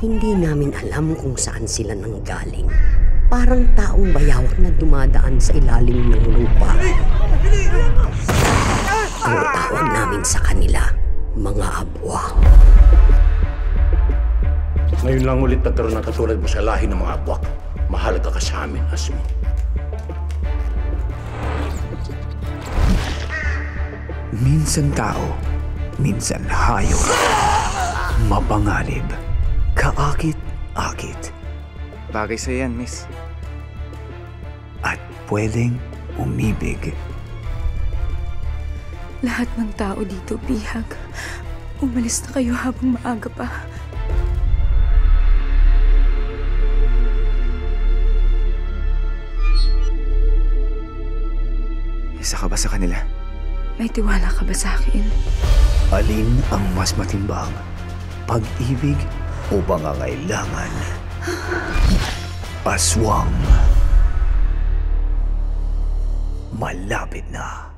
Hindi namin alam kung saan sila nanggaling. Parang taong bayawak na dumadaan sa ilalim ng lupa. Ang tawag namin sa kanila, mga abwa. Ngayon lang ulit nagkaroon ng katulad mo sa lahi ng mga abwak. Mahalaga ka sa amin, Asmi. Minsan tao, minsan hayop. Mapanganib, kaakit-akit, Bagay sa yan, miss. at pwedeng umibig. Lahat ng tao dito, bihag. Umalis na kayo habang maaga pa. Isa ka ba sa kanila? May tiwala ka ba sa akin? Alin ang mas matimbang? Pag-ibig o pangangailangan? Aswang. Malapit na.